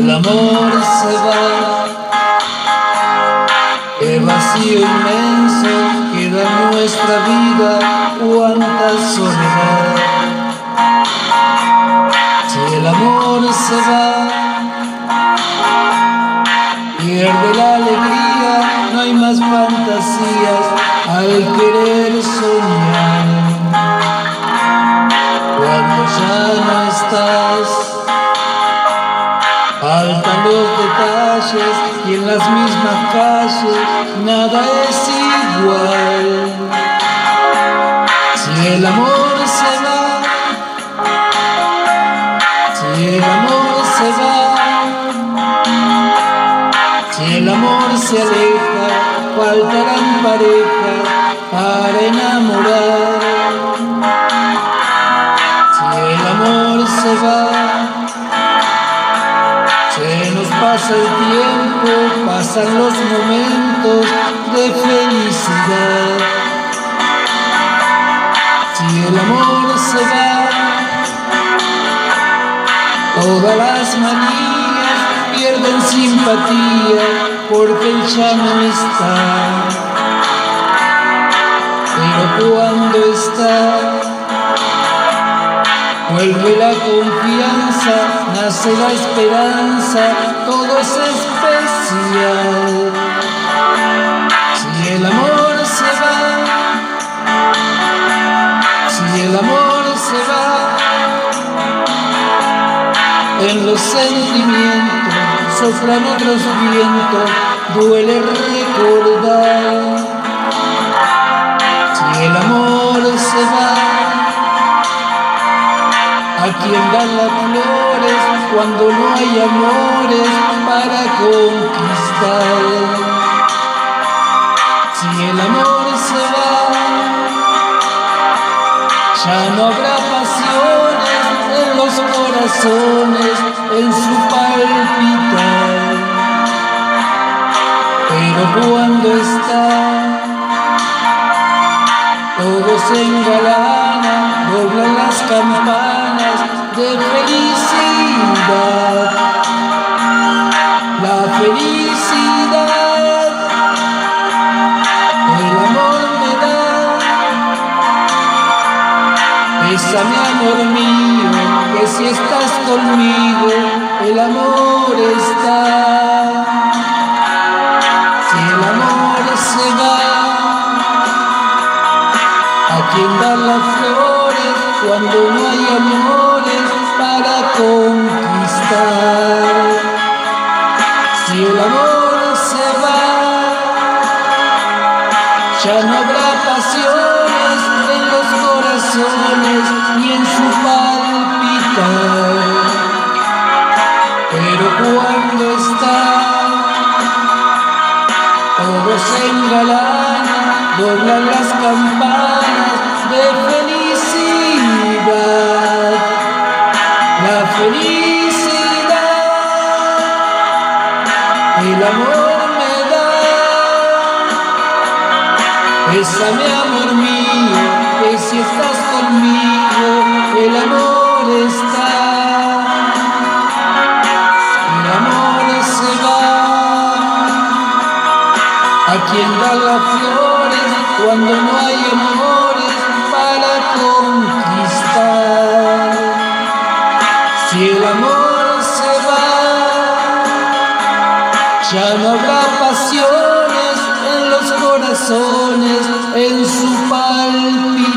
amor se va, qué vacío inmenso queda en nuestra vida, cuánta soledad. Si el amor se va, pierde la alegría, no hay más fantasías al querer soñar. Cuando ya Faltan los detalles y en las mismas calles nada es igual. Si el amor se va, si el amor se va, si el amor se aleja, faltarán parejas para enamorar. Los momentos de felicidad. Si el amor se va, todas las manías pierden simpatía porque él ya no está. Pero cuando está, Vuelve la confianza, nace la esperanza, todo es Si el amor se va, si el amor se va, en los sentimientos soplan otros vientos, duele recordar. Si el amor se va, a quien dan las flores cuando no hay amores para conquistar. Si el amor se va, ya no habrá pasiones en los corazones, en su palpitar. Pero cuando está, todo se engalana, doblan las campanas de felicidad. Bésame amor mío, que si estás conmigo, el amor está. Si el amor se va, a quien dar las flores cuando no hay amores para conquistar. Si el amor se va, ya no habrá pasiones en los corazones cuando está, todo se engalana, doblan las campanas de felicidad. La felicidad, el amor me da. Bésame amor mío, que si estás conmigo, el amor está. Da las flores cuando no hay amores para conquistar. Si el amor se va, ya no habrá pasiones en los corazones, en su palpitar.